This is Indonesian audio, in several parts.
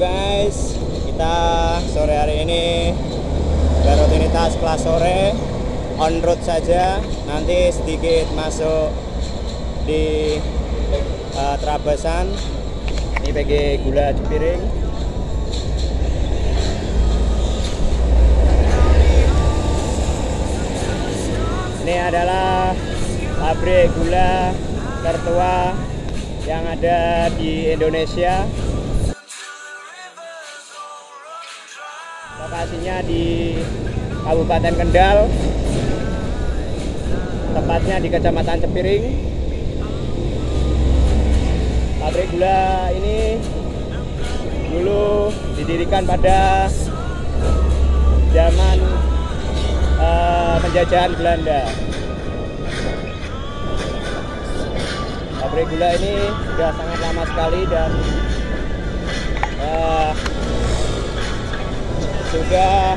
guys, kita sore hari ini berrutinitas kelas sore on road saja. Nanti sedikit masuk di uh, Trabesan. Ini PG gula Cipiring. Ini adalah pabrik gula tertua yang ada di Indonesia. Lokasinya di Kabupaten Kendal, tepatnya di Kecamatan Cepiring. Pabrik gula ini dulu didirikan pada zaman uh, penjajahan Belanda. Pabrik gula ini sudah sangat lama sekali dan uh, sudah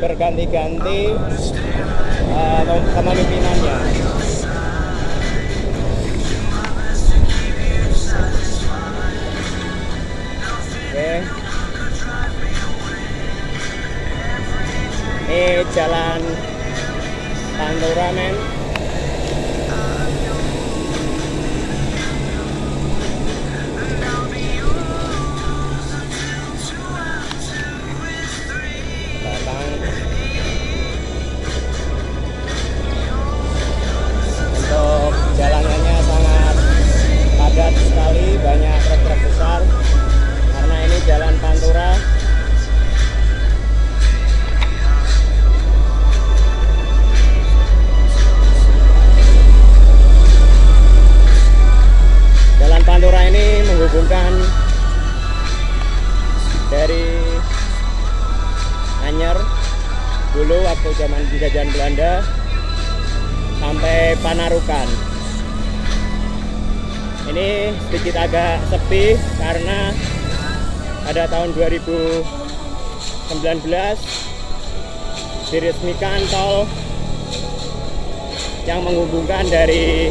berganti-ganti uh, kepemimpinannya. Oke. Ini jalan Pantura men. Pantura ini menghubungkan dari Anyer dulu waktu zaman penjajahan Belanda sampai Panarukan. Ini sedikit agak sepi karena pada tahun 2019 diresmikan tol yang menghubungkan dari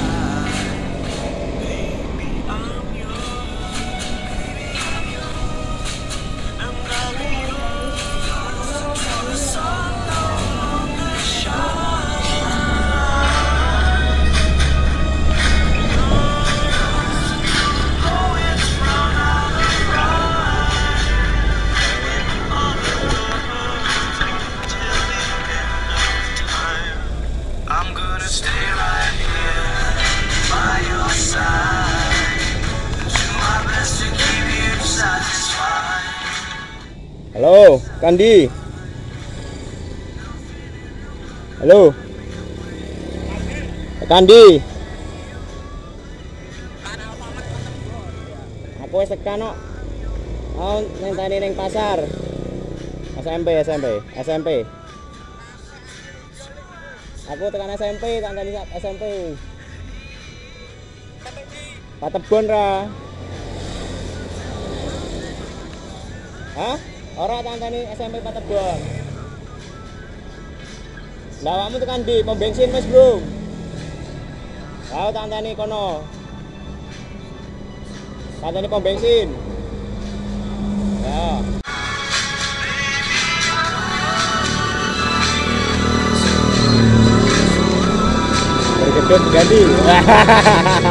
Halo, Kandi. Halo. Kandi. Aku wis tekan kok. Mau ngenteni ning pasar. SMP, SMP, SMP. Aku tekan SMP, tak sak SMP. Patebon ra. Hah? Ora tak ngenteni SMP Patebon. Lah awakmu tekan di pom bensin wis, Bro. Tak ngenteni kono. Tak ngenteni pom bensin. Ya. Bergedut ganti.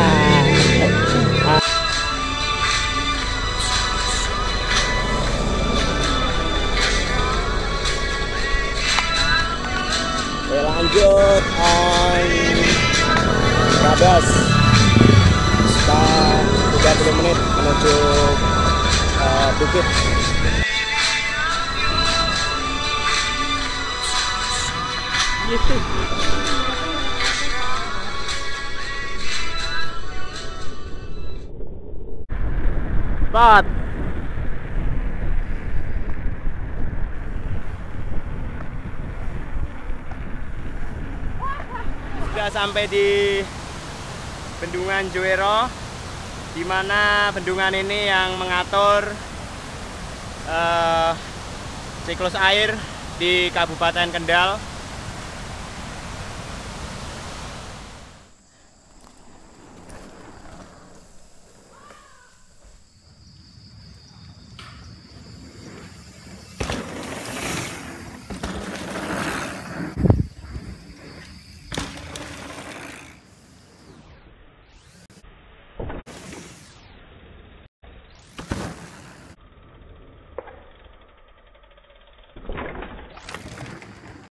Lanjut on Rabas kita 30 menit menuju uh, bukit. Gitu Pat sudah sampai di Bendungan Joero di mana bendungan ini yang mengatur eh, siklus air di Kabupaten Kendal